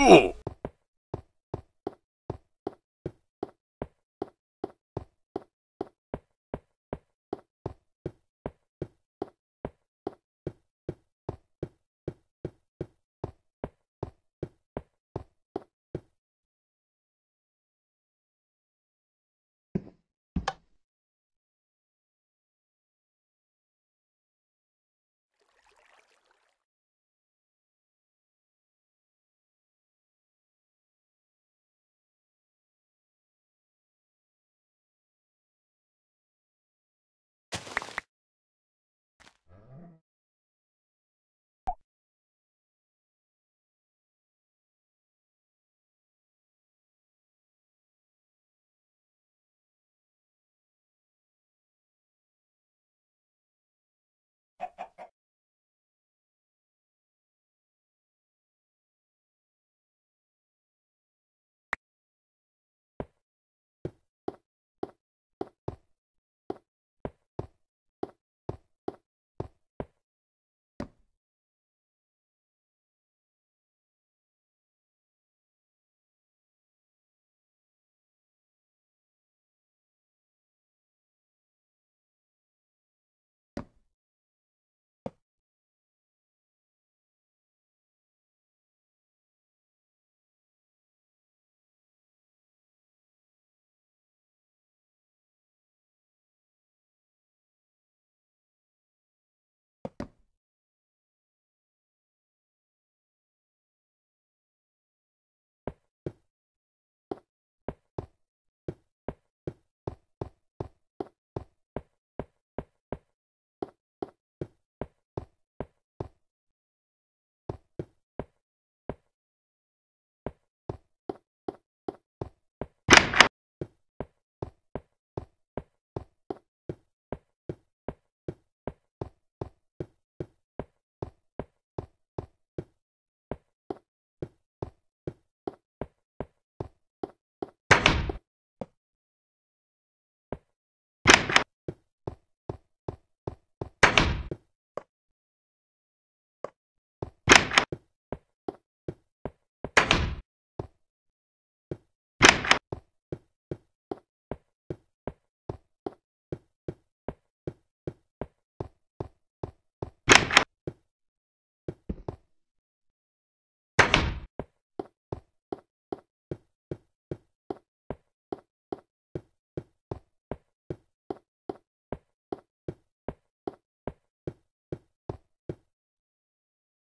Ooh.